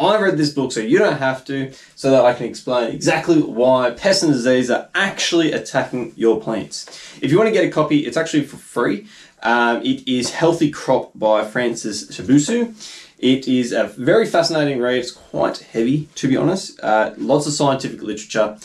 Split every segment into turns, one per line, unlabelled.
I read this book so you don't have to, so that I can explain exactly why pests and disease are actually attacking your plants. If you want to get a copy, it's actually for free. Um, it is Healthy Crop by Francis Chaboussou. It is a very fascinating read. It's quite heavy, to be honest. Uh, lots of scientific literature.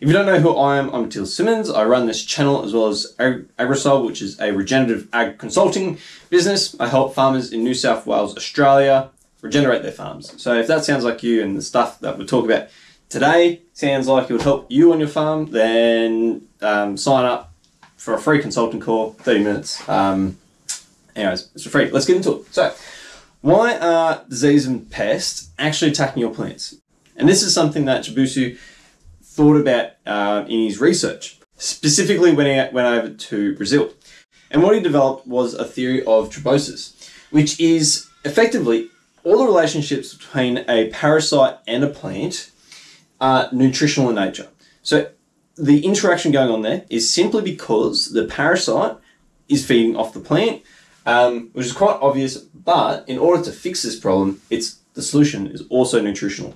If you don't know who I am, I'm Teal Simmons. I run this channel as well as Ag- Agresol, which is a regenerative ag consulting business. I help farmers in New South Wales, Australia, regenerate their farms. So if that sounds like you and the stuff that we talk about today sounds like it would help you on your farm, then um, sign up for a free consulting call, 30 minutes. Um, anyways, it's for free. Let's get into it. So, why are disease and pests actually attacking your plants? And this is something that Chaboussou thought about uh, in his research, specifically when he went over to Brazil. And what he developed was a theory of trophiosis, which is effectively all the relationships between a parasite and a plant are nutritional in nature. So the interaction going on there is simply because the parasite is feeding off the plant, um, which is quite obvious. But in order to fix this problem, it's the solution is also nutritional.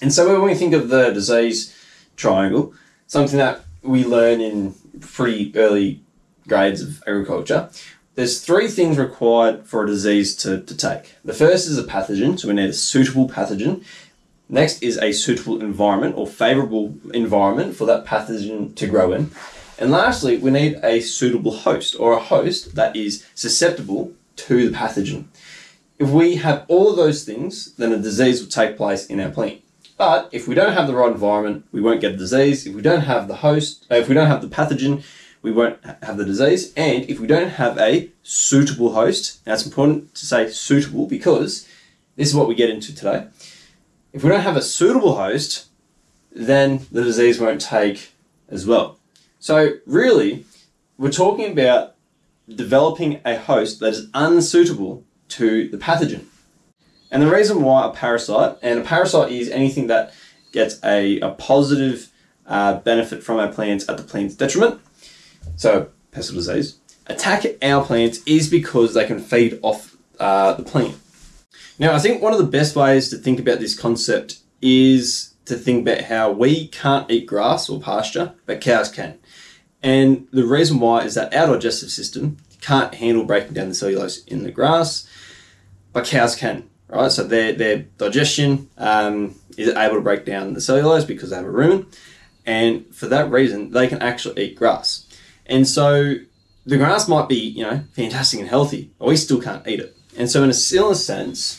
And so when we think of the disease triangle, something that we learn in pretty early grades of agriculture, there's three things required for a disease to, to take. The first is a pathogen, so we need a suitable pathogen. Next is a suitable environment or favorable environment for that pathogen to grow in. And lastly, we need a suitable host or a host that is susceptible to the pathogen. If we have all of those things, then a disease will take place in our plant. But if we don't have the right environment, we won't get a disease. If we don't have the host, uh, if we don't have the pathogen, we won't have the disease. And if we don't have a suitable host, now it's important to say suitable because this is what we get into today. If we don't have a suitable host, then the disease won't take as well. So, really, we're talking about developing a host that is unsuitable to the pathogen. And the reason why a parasite, and a parasite is anything that gets a, a positive uh, benefit from our plants at the plant's detriment, so pest disease, attack our plants is because they can feed off uh, the plant. Now, I think one of the best ways to think about this concept is to think about how we can't eat grass or pasture, but cows can. And the reason why is that our digestive system can't handle breaking down the cellulose in the grass, but cows can, right? So their, their digestion um, is able to break down the cellulose because they have a rumen, and for that reason, they can actually eat grass. And so the grass might be, you know, fantastic and healthy, but we still can't eat it. And so, in a similar sense,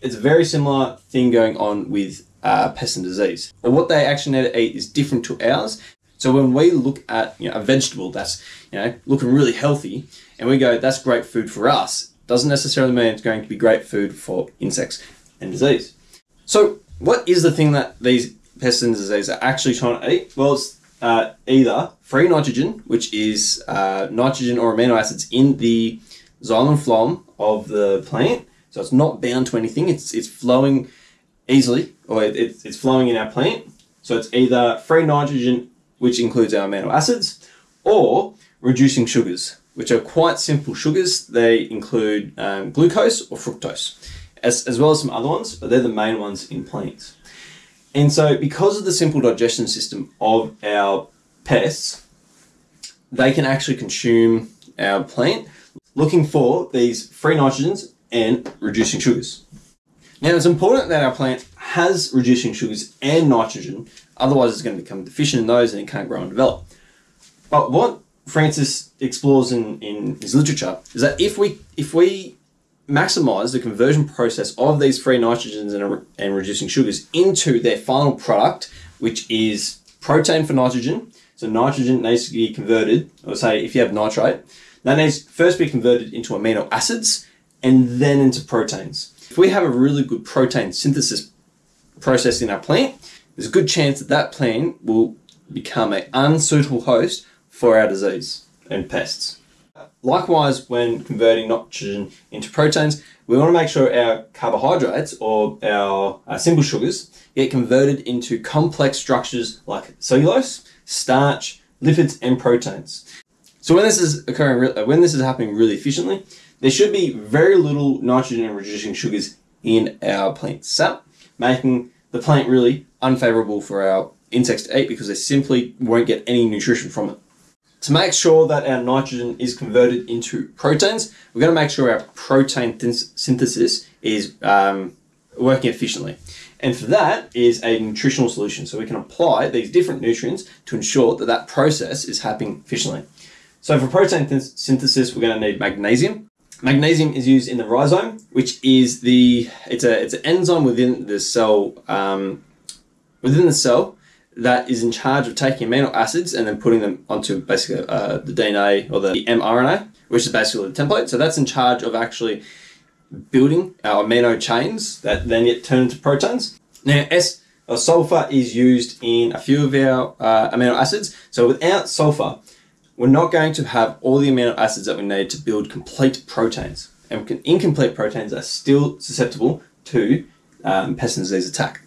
it's a very similar thing going on with uh, pest and disease. But what they actually need to eat is different to ours. So when we look at you know, a vegetable that's you know looking really healthy, and we go, "That's great food for us," doesn't necessarily mean it's going to be great food for insects and disease. So, what is the thing that these pests and disease are actually trying to eat? Well, it's uh, either free nitrogen, which is uh, nitrogen or amino acids in the xylem phloem of the plant. So it's not bound to anything. It's it's flowing easily, or it, it's it's flowing in our plant. So it's either free nitrogen, which includes our amino acids, or reducing sugars, which are quite simple sugars. They include um, glucose or fructose, as, as well as some other ones, but they're the main ones in plants. And so, because of the simple digestion system of our pests, they can actually consume our plant looking for these free nitrogens and reducing sugars. Now, it's important that our plant has reducing sugars and nitrogen, otherwise, it's going to become deficient in those and it can't grow and develop. But what Francis explores in, in his literature is that if we if we maximize the conversion process of these free nitrogens and, and reducing sugars into their final product, which is protein for nitrogen. So nitrogen needs to be converted, or say if you have nitrate, that needs first be converted into amino acids and then into proteins. If we have a really good protein synthesis process in our plant, there's a good chance that that plant will become an unsuitable host for our disease and pests. Likewise, when converting nitrogen into proteins, we want to make sure our carbohydrates or our uh, simple sugars get converted into complex structures like cellulose, starch, lipids, and proteins. So when this is occurring, uh, when this is happening really efficiently, there should be very little nitrogen reducing sugars in our plant sap, making the plant really unfavorable for our insects to eat because they simply won't get any nutrition from it. To make sure that our nitrogen is converted into proteins, we're going to make sure our protein synthesis is um, working efficiently. And for that is a nutritional solution. So we can apply these different nutrients to ensure that that process is happening efficiently. So for protein th- synthesis, we're going to need magnesium. Magnesium is used in the ribosome, which is the it's a it's an enzyme within the cell um, within the cell that is in charge of taking amino acids and then putting them onto basically uh, the DNA or the mRNA, which is basically the template. So that's in charge of actually building our amino chains that then get turned into proteins. Now, S or sulfur is used in a few of our uh, amino acids. So without sulfur, we're not going to have all the amino acids that we need to build complete proteins. And incomplete proteins are still susceptible to um, pest and disease attack.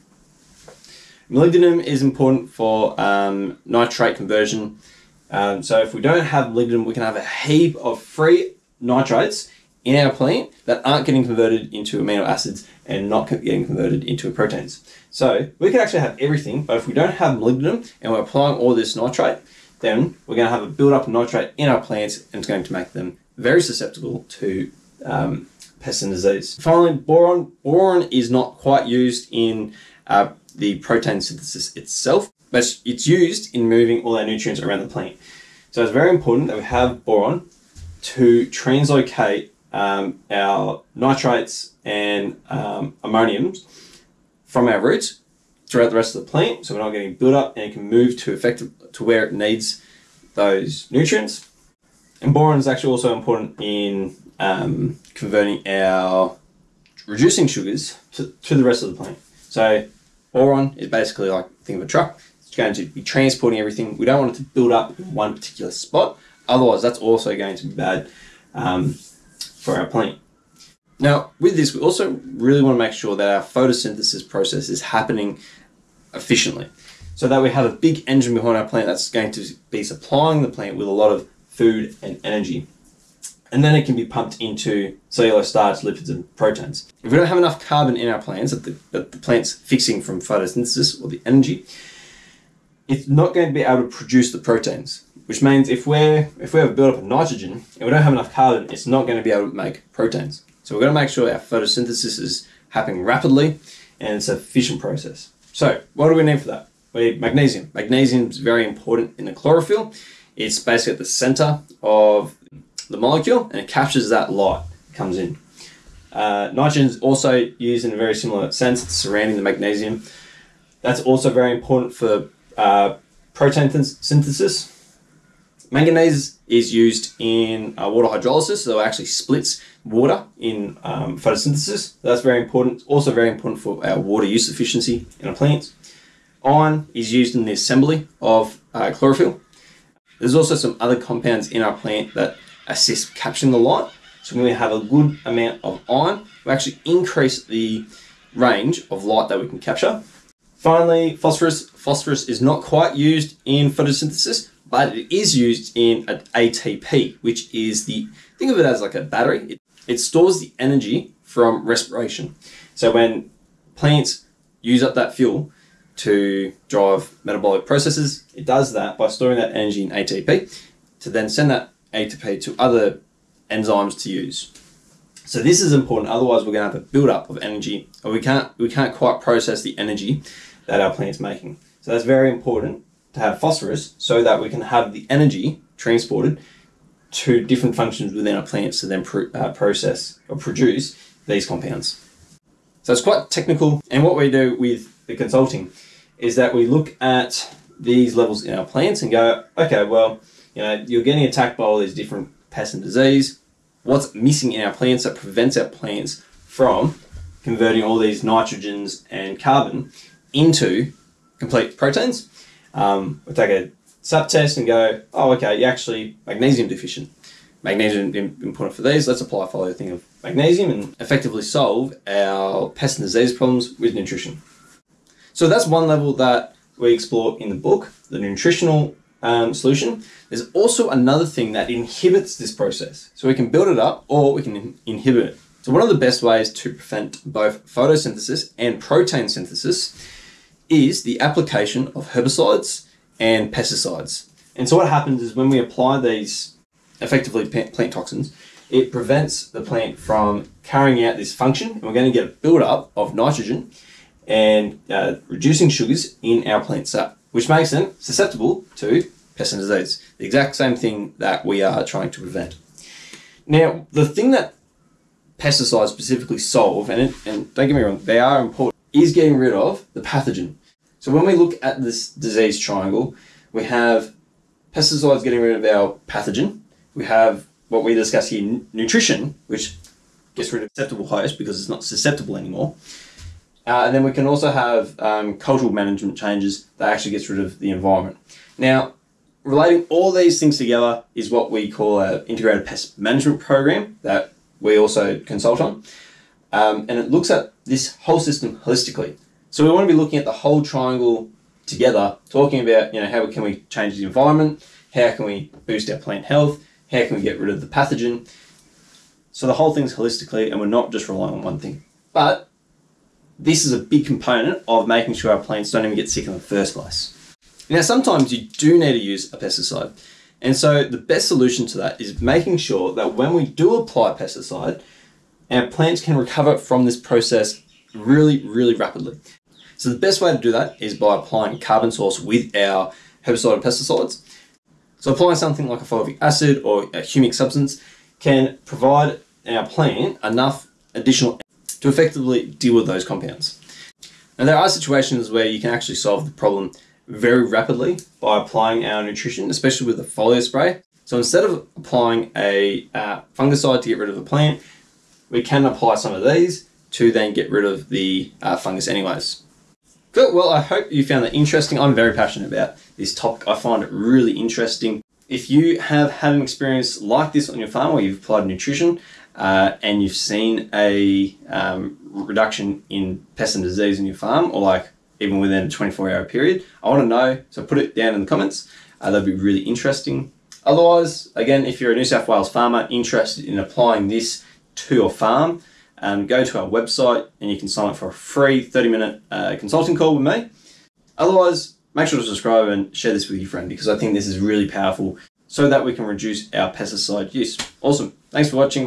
Molybdenum is important for um, nitrate conversion. Um, so if we don't have molybdenum, we can have a heap of free nitrates in our plant that aren't getting converted into amino acids and not getting converted into proteins. So we can actually have everything, but if we don't have molybdenum and we're applying all this nitrate, then we're going to have a build-up of nitrate in our plants and it's going to make them very susceptible to um, pest and disease. Finally, boron. Boron is not quite used in uh, the protein synthesis itself, but it's used in moving all our nutrients around the plant. So it's very important that we have boron to translocate um, our nitrates and um, ammoniums from our roots throughout the rest of the plant, so we're not getting built up and it can move to effective to where it needs those nutrients. And boron is actually also important in um, converting our reducing sugars to, to the rest of the plant. So Boron is basically like think of a truck. It's going to be transporting everything. We don't want it to build up in one particular spot. Otherwise, that's also going to be bad um, for our plant. Now, with this, we also really want to make sure that our photosynthesis process is happening efficiently so that we have a big engine behind our plant that's going to be supplying the plant with a lot of food and energy and then it can be pumped into cellulose starch, lipids, and proteins. If we don't have enough carbon in our plants that the, that the plant's fixing from photosynthesis or the energy, it's not going to be able to produce the proteins. Which means if we're if we have a buildup of nitrogen and we don't have enough carbon, it's not going to be able to make proteins. So we're going to make sure our photosynthesis is happening rapidly and it's an efficient process. So what do we need for that? We need magnesium. Magnesium is very important in the chlorophyll. It's basically at the center of the molecule and it captures that light comes in. Uh, nitrogen is also used in a very similar sense, it's surrounding the magnesium. That's also very important for uh, protein th- synthesis. Manganese is used in uh, water hydrolysis, so it actually splits water in um, photosynthesis. That's very important. Also, very important for our water use efficiency in our plants. Iron is used in the assembly of uh, chlorophyll. There's also some other compounds in our plant that assist capturing the light. So when we have a good amount of iron, we actually increase the range of light that we can capture. Finally, phosphorus. Phosphorus is not quite used in photosynthesis, but it is used in ATP, which is the, think of it as like a battery. It, it stores the energy from respiration. So when plants use up that fuel to drive metabolic processes, it does that by storing that energy in ATP to then send that ATP to other enzymes to use. So this is important. Otherwise, we're going to have a build-up of energy, or we can't we can't quite process the energy that our plant's making. So that's very important to have phosphorus, so that we can have the energy transported to different functions within our plants to then uh, process or produce these compounds. So it's quite technical, and what we do with the consulting is that we look at these levels in our plants and go, okay, well you know, you're getting attacked by all these different pests and disease. What's missing in our plants that prevents our plants from converting all these nitrogens and carbon into complete proteins? Um, we take a sap test and go, oh, okay, you're actually magnesium deficient. Magnesium important for these. Let's apply a follow thing of magnesium and effectively solve our pest and disease problems with nutrition. So that's one level that we explore in the book, the nutritional um, solution. There's also another thing that inhibits this process. So we can build it up or we can in- inhibit it. So one of the best ways to prevent both photosynthesis and protein synthesis is the application of herbicides and pesticides. And so what happens is when we apply these effectively plant toxins, it prevents the plant from carrying out this function, and we're going to get a build-up of nitrogen and uh, reducing sugars in our plant sap, which makes them susceptible to pest and disease. The exact same thing that we are trying to prevent. Now, the thing that pesticides specifically solve, and, it, and don't get me wrong, they are important, is getting rid of the pathogen. So when we look at this disease triangle, we have pesticides getting rid of our pathogen. We have what we discuss here, nutrition, which gets rid of susceptible host because it's not susceptible anymore. Uh, and then we can also have um, cultural management changes that actually gets rid of the environment. Now, relating all these things together is what we call an integrated pest management program that we also consult on. Um, and it looks at this whole system holistically. So we want to be looking at the whole triangle together, talking about you know how can we change the environment, how can we boost our plant health, how can we get rid of the pathogen. So the whole thing's holistically, and we're not just relying on one thing. But this is a big component of making sure our plants don't even get sick in the first place. Now, sometimes you do need to use a pesticide. And so the best solution to that is making sure that when we do apply pesticide, our plants can recover from this process really, really rapidly. So the best way to do that is by applying carbon source with our herbicide and pesticides. So applying something like a fulvic acid or a humic substance can provide our plant enough additional to effectively deal with those compounds. Now there are situations where you can actually solve the problem very rapidly by applying our nutrition, especially with the foliar spray. So instead of applying a uh, fungicide to get rid of the plant, we can apply some of these to then get rid of the uh, fungus anyways. Good, well I hope you found that interesting. I'm very passionate about this topic. I find it really interesting. If you have had an experience like this on your farm where you've applied nutrition uh, and you've seen a um, reduction in pest and disease in your farm or like even within a 24 hour period. I want to know, so put it down in the comments. Uh, that'd be really interesting. Otherwise, again, if you're a New South Wales farmer interested in applying this to your farm, um, go to our website and you can sign up for a free 30 minute uh, consulting call with me. Otherwise, make sure to subscribe and share this with your friend because I think this is really powerful so that we can reduce our pesticide use. Awesome. Thanks for watching.